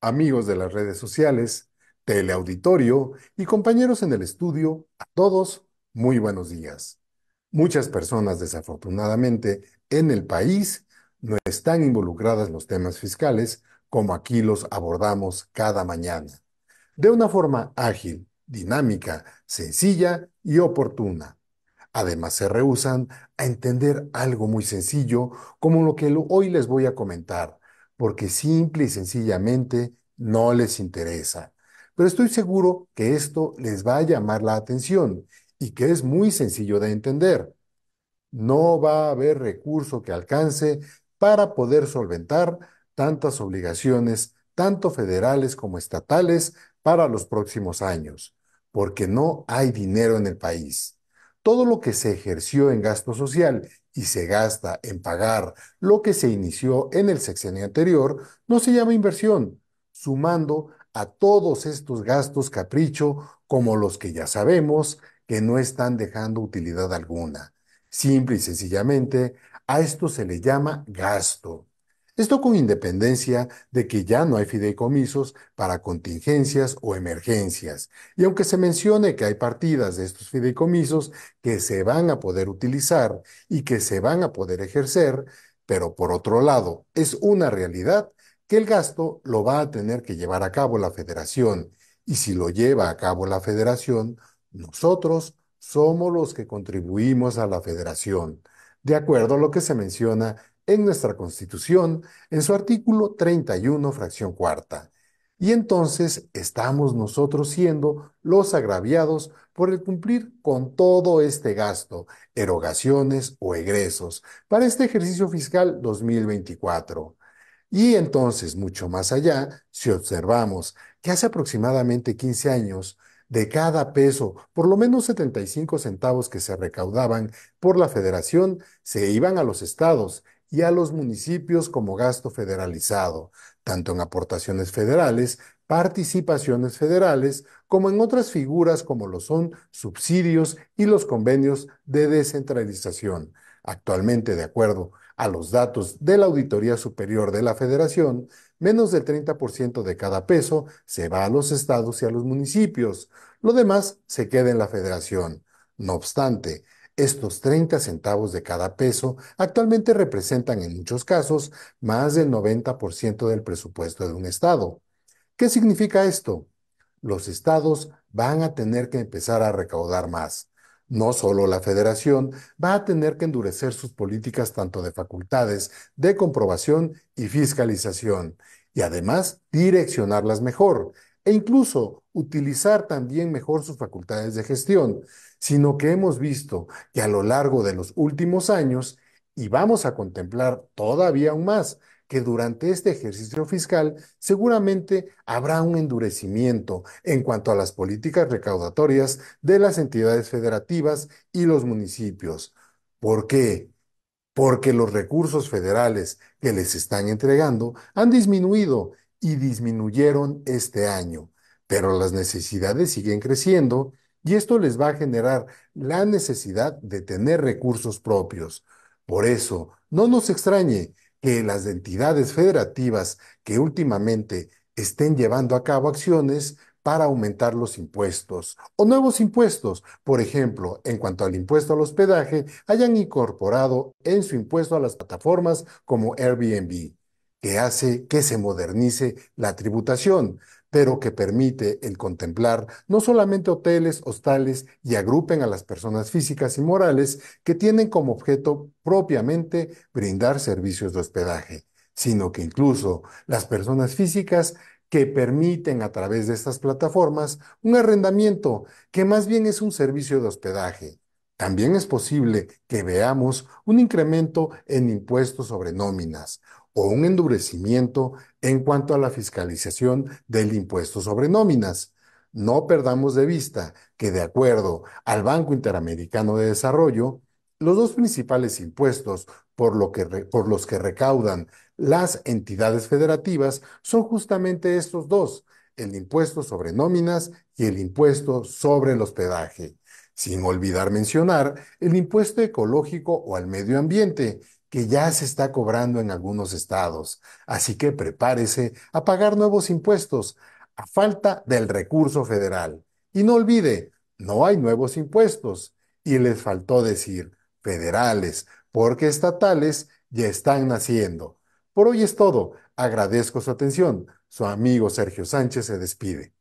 amigos de las redes sociales, teleauditorio y compañeros en el estudio, a todos, muy buenos días. Muchas personas, desafortunadamente, en el país no están involucradas en los temas fiscales como aquí los abordamos cada mañana, de una forma ágil, dinámica, sencilla y oportuna. Además, se rehusan a entender algo muy sencillo como lo que hoy les voy a comentar, porque simple y sencillamente no les interesa. Pero estoy seguro que esto les va a llamar la atención y que es muy sencillo de entender. No va a haber recurso que alcance para poder solventar tantas obligaciones, tanto federales como estatales, para los próximos años, porque no hay dinero en el país. Todo lo que se ejerció en gasto social y se gasta en pagar lo que se inició en el sexenio anterior no se llama inversión, sumando a todos estos gastos capricho como los que ya sabemos que no están dejando utilidad alguna. Simple y sencillamente, a esto se le llama gasto. Esto con independencia de que ya no hay fideicomisos para contingencias o emergencias. Y aunque se mencione que hay partidas de estos fideicomisos que se van a poder utilizar y que se van a poder ejercer, pero por otro lado, es una realidad que el gasto lo va a tener que llevar a cabo la federación. Y si lo lleva a cabo la federación, nosotros somos los que contribuimos a la federación, de acuerdo a lo que se menciona en nuestra Constitución, en su artículo 31, fracción cuarta. Y entonces estamos nosotros siendo los agraviados por el cumplir con todo este gasto, erogaciones o egresos, para este ejercicio fiscal 2024. Y entonces, mucho más allá, si observamos que hace aproximadamente 15 años, de cada peso, por lo menos 75 centavos que se recaudaban por la federación, se iban a los estados y a los municipios como gasto federalizado, tanto en aportaciones federales, participaciones federales, como en otras figuras como lo son subsidios y los convenios de descentralización. Actualmente, de acuerdo a los datos de la Auditoría Superior de la Federación, menos del 30% de cada peso se va a los estados y a los municipios. Lo demás se queda en la federación. No obstante, estos 30 centavos de cada peso actualmente representan en muchos casos más del 90% del presupuesto de un estado. ¿Qué significa esto? Los estados van a tener que empezar a recaudar más. No solo la federación va a tener que endurecer sus políticas tanto de facultades de comprobación y fiscalización, y además direccionarlas mejor, e incluso utilizar también mejor sus facultades de gestión, sino que hemos visto que a lo largo de los últimos años, y vamos a contemplar todavía aún más, que durante este ejercicio fiscal seguramente habrá un endurecimiento en cuanto a las políticas recaudatorias de las entidades federativas y los municipios. ¿Por qué? Porque los recursos federales que les están entregando han disminuido y disminuyeron este año, pero las necesidades siguen creciendo y esto les va a generar la necesidad de tener recursos propios. Por eso, no nos extrañe que las entidades federativas que últimamente estén llevando a cabo acciones para aumentar los impuestos o nuevos impuestos, por ejemplo, en cuanto al impuesto al hospedaje, hayan incorporado en su impuesto a las plataformas como Airbnb, que hace que se modernice la tributación, pero que permite el contemplar no solamente hoteles, hostales y agrupen a las personas físicas y morales que tienen como objeto propiamente brindar servicios de hospedaje, sino que incluso las personas físicas que permiten a través de estas plataformas un arrendamiento que más bien es un servicio de hospedaje. También es posible que veamos un incremento en impuestos sobre nóminas o un endurecimiento en cuanto a la fiscalización del impuesto sobre nóminas. No perdamos de vista que de acuerdo al Banco Interamericano de Desarrollo, los dos principales impuestos por, por los que recaudan las entidades federativas son justamente estos dos, el impuesto sobre nóminas y el impuesto sobre el hospedaje, sin olvidar mencionar el impuesto ecológico o al medio ambiente, que ya se está cobrando en algunos estados, así que prepárese a pagar nuevos impuestos a falta del recurso federal. Y no olvide, no hay nuevos impuestos. Y les faltó decir federales, porque estatales ya están naciendo. Por hoy es todo. Agradezco su atención. Su amigo Sergio Sánchez se despide.